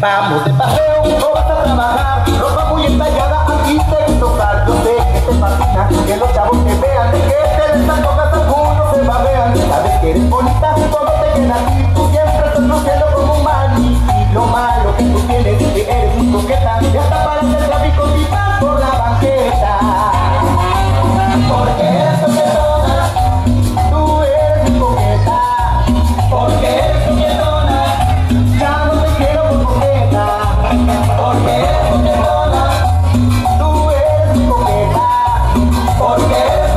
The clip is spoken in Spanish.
Vamos de paseo, no vas a trabajar, ropa muy entallada, aquí te tocar, yo sé que te fascina, que los chavos te vean, que te les están forget